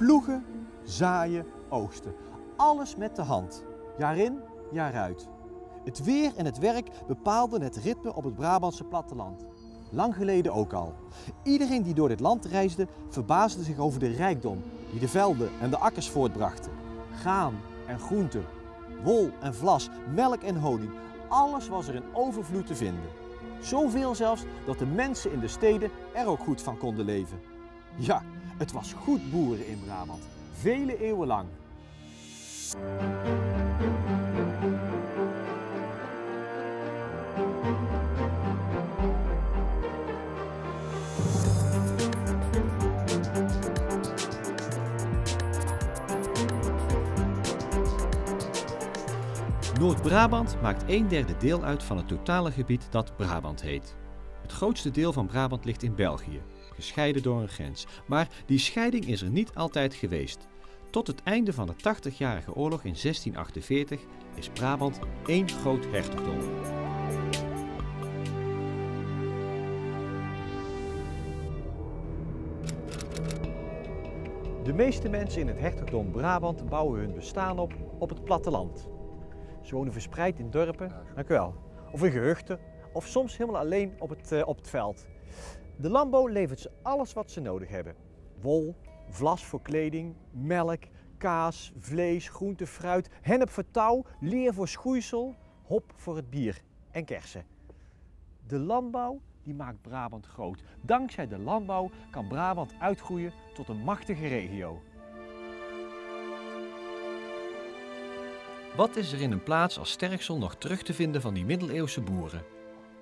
Ploegen, zaaien, oogsten. Alles met de hand. Jaar in, jaar uit. Het weer en het werk bepaalden het ritme op het Brabantse platteland. Lang geleden ook al. Iedereen die door dit land reisde verbaasde zich over de rijkdom die de velden en de akkers voortbrachten. Graan en groenten, wol en vlas, melk en honing, alles was er in overvloed te vinden. Zoveel zelfs dat de mensen in de steden er ook goed van konden leven. Ja, het was goed boeren in Brabant, vele eeuwen lang. Noord-Brabant maakt een derde deel uit van het totale gebied dat Brabant heet. Het grootste deel van Brabant ligt in België, gescheiden door een grens. Maar die scheiding is er niet altijd geweest. Tot het einde van de 80-jarige oorlog in 1648 is Brabant één groot hertogdom. De meeste mensen in het hertogdom Brabant bouwen hun bestaan op op het platteland. Ze wonen verspreid in dorpen, dank of in gehuchten, of soms helemaal alleen op het, eh, op het veld. De landbouw levert ze alles wat ze nodig hebben. Wol, vlas voor kleding, melk, kaas, vlees, groente, fruit, hennep voor touw, leer voor schoeisel, hop voor het bier en kersen. De landbouw die maakt Brabant groot. Dankzij de landbouw kan Brabant uitgroeien tot een machtige regio. Wat is er in een plaats als Sterksel nog terug te vinden van die middeleeuwse boeren?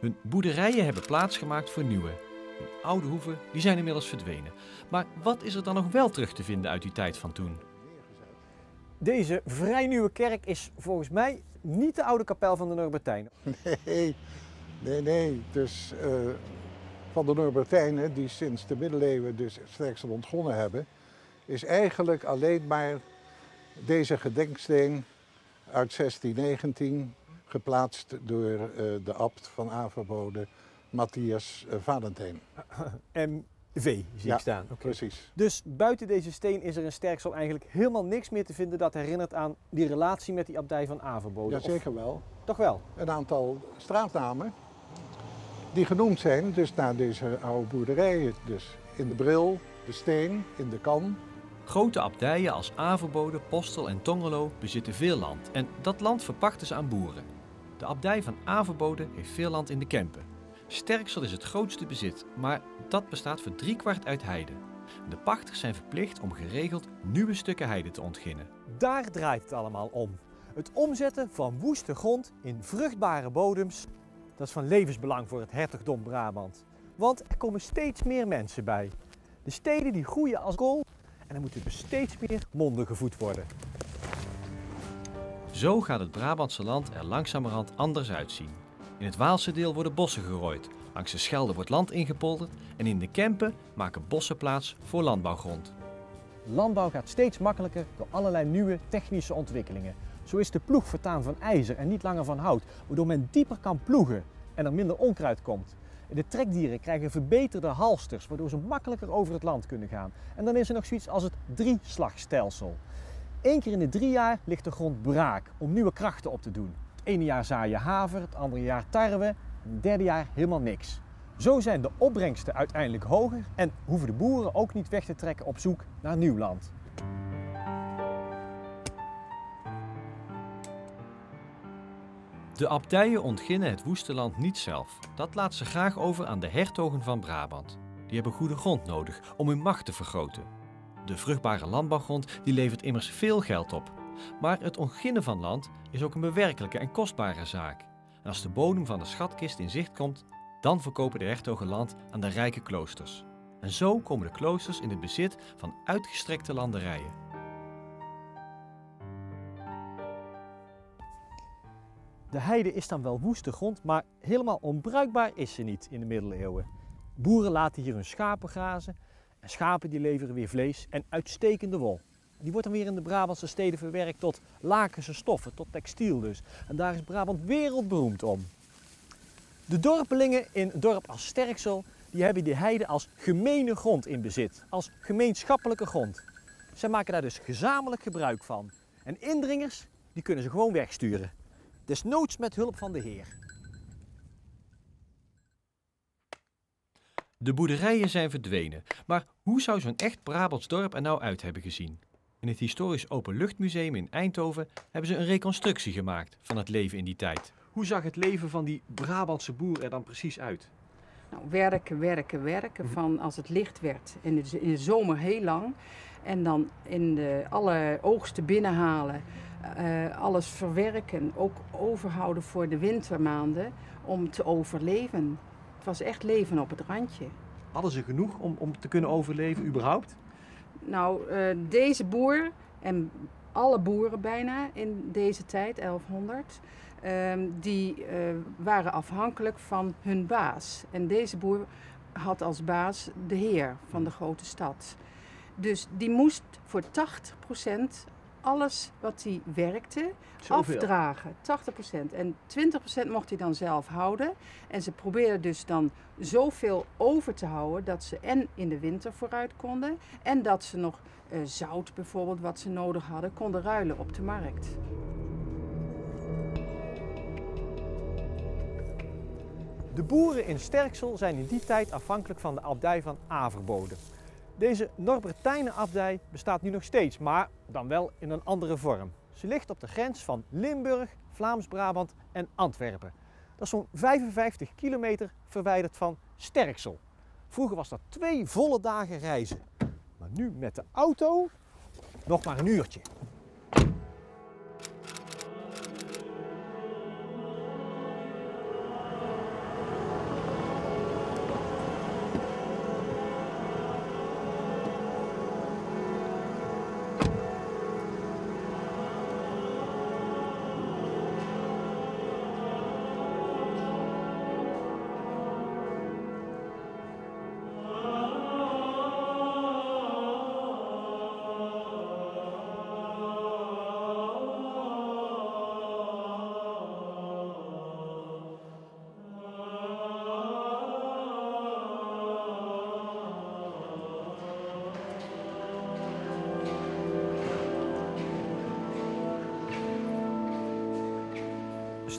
Hun boerderijen hebben plaatsgemaakt voor nieuwe. Oude hoeven die zijn inmiddels verdwenen. Maar wat is er dan nog wel terug te vinden uit die tijd van toen? Deze vrij nieuwe kerk is volgens mij niet de oude kapel van de Norbertijn. Nee, nee, nee. Dus eh, van de Norbertijnen, die sinds de middeleeuwen dus Sterksel ontgonnen hebben, is eigenlijk alleen maar deze gedenksteen uit 1619 geplaatst door eh, de abt van Averbode, Matthias uh, Valentijn. MV zie Ja, ik staan. Oké. Precies. Dus buiten deze steen is er in Sterksel eigenlijk helemaal niks meer te vinden dat herinnert aan die relatie met die abdij van Averbode. Of- Jazeker wel. Toch wel? Een aantal straatnamen die genoemd zijn dus naar deze oude boerderijen. Dus in de Bril, de Steen, in de Kan. Grote abdijen als Averbode, Postel en Tongelo bezitten veel land en dat land verpachten ze aan boeren. De abdij van Averbode heeft veel land in de Kempen. Sterksel is het grootste bezit, maar dat bestaat voor driekwart uit heide. De pachters zijn verplicht om geregeld nieuwe stukken heide te ontginnen. Daar draait het allemaal om. Het omzetten van woeste grond in vruchtbare bodems, dat is van levensbelang voor het hertogdom Brabant. Want er komen steeds meer mensen bij. De steden die groeien als kool en er moeten dus steeds meer monden gevoed worden. Zo gaat het Brabantse land er langzamerhand anders uitzien. In het Waalse deel worden bossen gerooid, langs de Schelde wordt land ingepolderd en in de Kempen maken bossen plaats voor landbouwgrond. Landbouw gaat steeds makkelijker door allerlei nieuwe technische ontwikkelingen. Zo is de ploeg vertaan van ijzer en niet langer van hout, waardoor men dieper kan ploegen en er minder onkruid komt. De trekdieren krijgen verbeterde halsters, waardoor ze makkelijker over het land kunnen gaan. En dan is er nog zoiets als het drieslagstelsel. Eén keer in de drie jaar ligt de grond braak om nieuwe krachten op te doen. Het ene jaar zaai je haver, het andere jaar tarwe het derde jaar helemaal niks. Zo zijn de opbrengsten uiteindelijk hoger en hoeven de boeren ook niet weg te trekken op zoek naar nieuw land. De abdijen ontginnen het woeste land niet zelf. Dat laat ze graag over aan de hertogen van Brabant. Die hebben goede grond nodig om hun macht te vergroten. De vruchtbare landbouwgrond die levert immers veel geld op. Maar het ontginnen van land is ook een bewerkelijke en kostbare zaak. En als de bodem van de schatkist in zicht komt, dan verkopen de hertogen land aan de rijke kloosters. En zo komen de kloosters in het bezit van uitgestrekte landerijen. De heide is dan wel woeste grond, maar helemaal onbruikbaar is ze niet in de middeleeuwen. Boeren laten hier hun schapen grazen en schapen die leveren weer vlees en uitstekende wol. Die wordt dan weer in de Brabantse steden verwerkt tot lakense stoffen, tot textiel dus. En daar is Brabant wereldberoemd om. De dorpelingen in een dorp als Sterksel, die hebben die heide als gemene grond in bezit, als gemeenschappelijke grond. Zij maken daar dus gezamenlijk gebruik van. En indringers, die kunnen ze gewoon wegsturen. Desnoods met hulp van de heer. De boerderijen zijn verdwenen, maar hoe zou zo'n echt Brabants dorp er nou uit hebben gezien? In het Historisch Openluchtmuseum in Eindhoven hebben ze een reconstructie gemaakt van het leven in die tijd. Hoe zag het leven van die Brabantse boer er dan precies uit? Nou, werken, werken, werken. Van als het licht werd. In de, in de zomer heel lang. En dan in de, alle oogsten binnenhalen. eh, alles verwerken. Ook overhouden voor de wintermaanden. Om te overleven. Het was echt leven op het randje. Hadden ze genoeg om, om te kunnen overleven überhaupt? Nou, eh, deze boer en alle boeren bijna in deze tijd, 1100, ehm, die eh, waren afhankelijk van hun baas. En deze boer had als baas de heer van de grote stad. Dus die moest voor 80% alles wat hij werkte Zoveel. afdragen. 80%. En 20% mocht hij dan zelf houden. En ze probeerden dus dan zoveel over te houden dat ze en in de winter vooruit konden. En dat ze nog eh, zout bijvoorbeeld, wat ze nodig hadden, konden ruilen op de markt. De boeren in Sterksel zijn in die tijd afhankelijk van de abdij van Averboden. Deze Norbertijnen abdij bestaat nu nog steeds, maar dan wel in een andere vorm. Ze ligt op de grens van Limburg, Vlaams-Brabant en Antwerpen. Dat is zo'n 55 kilometer verwijderd van Sterksel. Vroeger was dat twee volle dagen reizen. Maar nu met de auto nog maar een uurtje.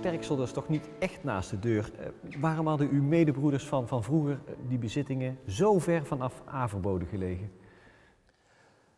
Sterksel, is toch niet echt naast de deur. Eh, waarom hadden uw medebroeders van, van vroeger eh, die bezittingen zo ver vanaf Averboden gelegen?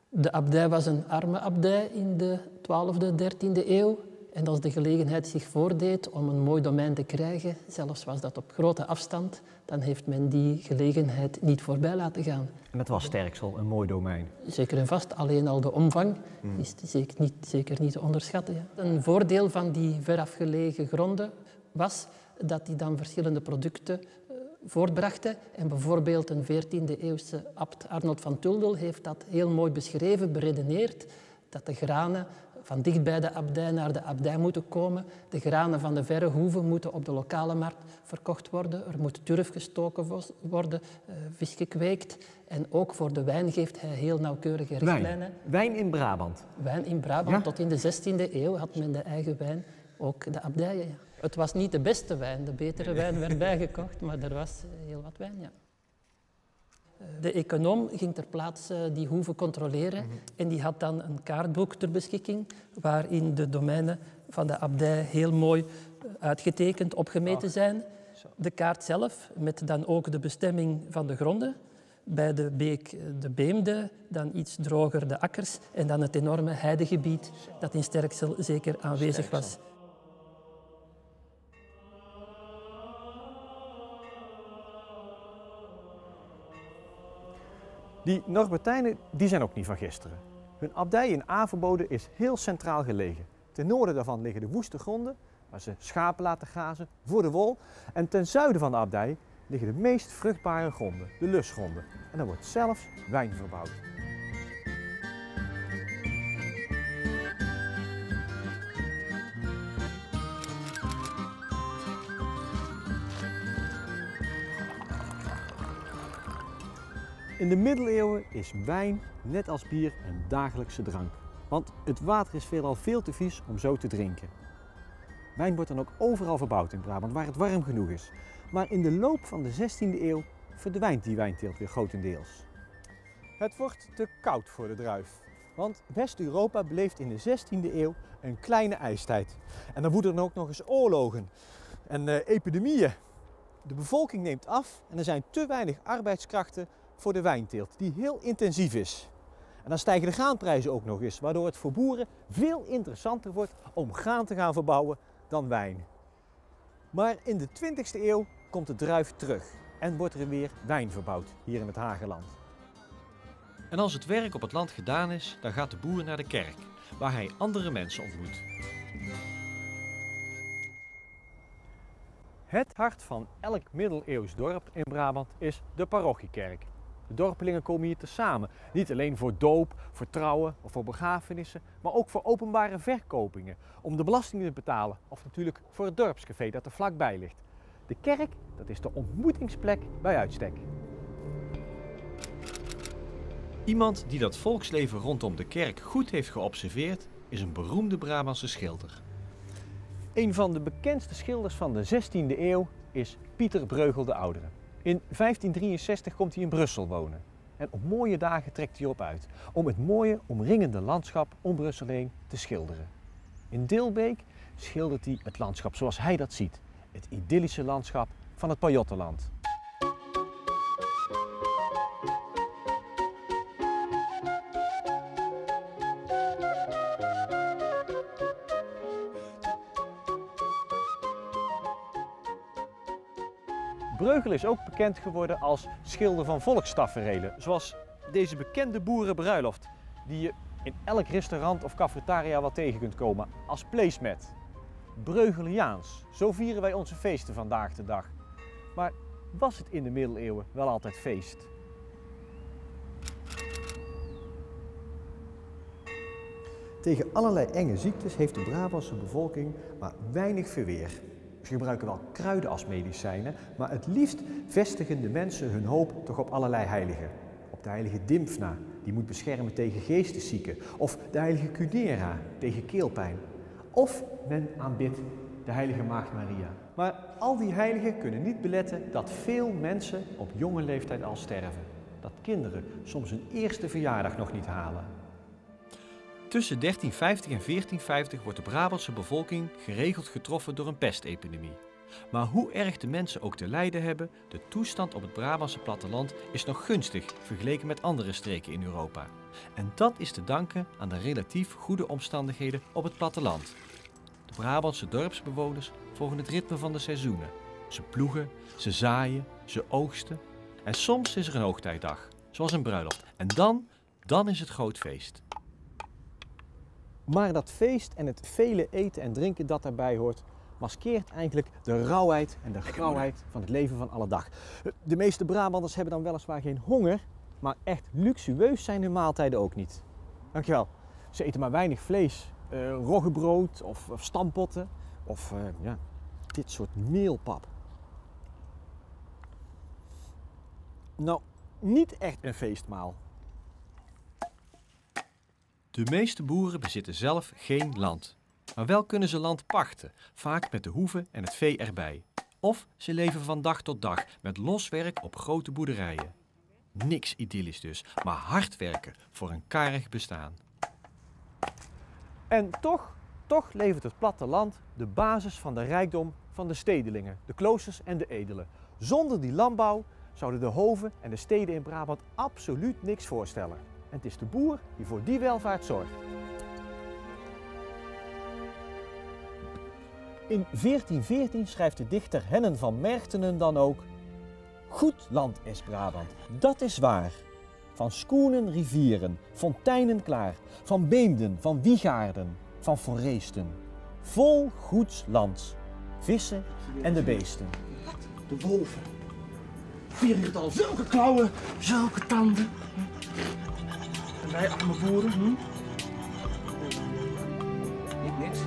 De abdij was een arme abdij in de 12e, 13e eeuw. En als de gelegenheid zich voordeed om een mooi domein te krijgen, zelfs was dat op grote afstand, dan heeft men die gelegenheid niet voorbij laten gaan. En dat was Sterksel, een mooi domein. Zeker en vast, alleen al de omvang is zeker niet, zeker niet te onderschatten. Ja. Een voordeel van die verafgelegen gronden was dat die dan verschillende producten eh, voortbrachten. En bijvoorbeeld een 14e-eeuwse abt Arnold van Tuldel heeft dat heel mooi beschreven, beredeneerd, dat de granen van dicht bij de abdij naar de abdij moeten komen. De granen van de verre hoeven moeten op de lokale markt verkocht worden. Er moet turf gestoken worden, eh, vis gekweekt. En ook voor de wijn geeft hij heel nauwkeurige richtlijnen. Wijn. Wijn in Brabant. Wijn in Brabant Ja? tot in de 16e eeuw had men de eigen wijn, ook de abdijen. Ja. Het was niet de beste wijn, de betere wijn werd bijgekocht, maar er was eh, heel wat wijn, ja. De econoom ging ter plaatse die hoeven controleren en die had dan een kaartboek ter beschikking waarin de domeinen van de abdij heel mooi eh, uitgetekend, opgemeten zijn. De kaart zelf, met dan ook de bestemming van de gronden. Bij de beek eh, de Beemde, dan iets droger de akkers en dan het enorme heidegebied dat in Sterksel zeker aanwezig was. Die Norbertijnen die zijn ook niet van gisteren. Hun abdij in Averboden is heel centraal gelegen. Ten noorden daarvan liggen de woeste gronden, waar ze schapen laten grazen voor de wol. En ten zuiden van de abdij liggen de meest vruchtbare gronden, de lusgronden. En daar wordt zelfs wijn verbouwd. In de middeleeuwen is wijn, net als bier, een dagelijkse drank. Want het water is veelal veel te vies om zo te drinken. Wijn wordt dan ook overal verbouwd in Brabant, waar het warm genoeg is. Maar in de loop van de 16e eeuw verdwijnt die wijnteelt weer grotendeels. Het wordt te koud voor de druif. Want West-Europa beleeft in de 16e eeuw een kleine ijstijd. En dan woeden er ook nog eens oorlogen en uh, epidemieën. De bevolking neemt af en er zijn te weinig arbeidskrachten voor de wijnteelt, die heel intensief is. En dan stijgen de graanprijzen ook nog eens, waardoor het voor boeren veel interessanter wordt om graan te gaan verbouwen dan wijn. Maar in de 20e eeuw komt de druif terug en wordt er weer wijn verbouwd hier in het Hageland. En als het werk op het land gedaan is, dan gaat de boer naar de kerk, waar hij andere mensen ontmoet. Het hart van elk middeleeuws dorp in Brabant is de parochiekerk. De dorpelingen komen hier tezamen, niet alleen voor doop, voor trouwen of voor begrafenissen, maar ook voor openbare verkopingen, om de belastingen te betalen of natuurlijk voor het dorpscafé dat er vlakbij ligt. De kerk, dat is de ontmoetingsplek bij uitstek. Iemand die dat volksleven rondom de kerk goed heeft geobserveerd, is een beroemde Brabantse schilder. Een van de bekendste schilders van de 16e eeuw is Pieter Breugel de Oudere. In 1563 komt hij in Brussel wonen. En op mooie dagen trekt hij op uit om het mooie omringende landschap om Brussel heen te schilderen. In Dilbeek schildert hij het landschap zoals hij dat ziet. Het idyllische landschap van het Pajottenland. Breugel is ook bekend geworden als schilder van volkstaferelen, zoals deze bekende boerenbruiloft, die je in elk restaurant of cafetaria wel tegen kunt komen als placemat. Breugeliaans, zo vieren wij onze feesten vandaag de dag. Maar was het in de middeleeuwen wel altijd feest? Tegen allerlei enge ziektes heeft de Brabantse bevolking maar weinig verweer. Ze gebruiken wel kruiden als medicijnen, maar het liefst vestigen de mensen hun hoop toch op allerlei heiligen. Op de heilige Dimfna, die moet beschermen tegen geesteszieken. Of de heilige Cudera, tegen keelpijn. Of men aanbidt de heilige Maagd Maria. Maar al die heiligen kunnen niet beletten dat veel mensen op jonge leeftijd al sterven. Dat kinderen soms hun eerste verjaardag nog niet halen. Tussen 1350 en 1450 wordt de Brabantse bevolking geregeld getroffen door een pestepidemie. Maar hoe erg de mensen ook te lijden hebben, de toestand op het Brabantse platteland is nog gunstig vergeleken met andere streken in Europa. En dat is te danken aan de relatief goede omstandigheden op het platteland. De Brabantse dorpsbewoners volgen het ritme van de seizoenen. Ze ploegen, ze zaaien, ze oogsten. En soms is er een hoogtijdag, zoals een bruiloft. En dan, dan is het groot feest. Maar dat feest en het vele eten en drinken dat daarbij hoort, maskeert eigenlijk de rauwheid en de grauwheid van het leven van alle dag. De meeste Brabanders hebben dan weliswaar geen honger, maar echt luxueus zijn hun maaltijden ook niet. Dankjewel. Ze eten maar weinig vlees, uh, roggebrood of, of stampotten of uh, ja, dit soort meelpap. Nou, niet echt een feestmaal. De meeste boeren bezitten zelf geen land. Maar wel kunnen ze land pachten, vaak met de hoeven en het vee erbij. Of ze leven van dag tot dag met loswerk op grote boerderijen. Niks idyllisch dus, maar hard werken voor een karig bestaan. En toch, toch levert het platteland de basis van de rijkdom van de stedelingen, de kloosters en de edelen. Zonder die landbouw zouden de hoven en de steden in Brabant absoluut niks voorstellen. En het is de boer die voor die welvaart zorgt. In 1414 schrijft de dichter Hennen van Mertenen dan ook: Goed land is Brabant, dat is waar. Van schoenen rivieren, fonteinen klaar, van beemden, van wiegaarden, van foreesten. Vol goeds lands, vissen en de beesten. De wolven. Vierigtal, zulke klauwen, zulke tanden hij achter me voeren. Hm? Niet niks.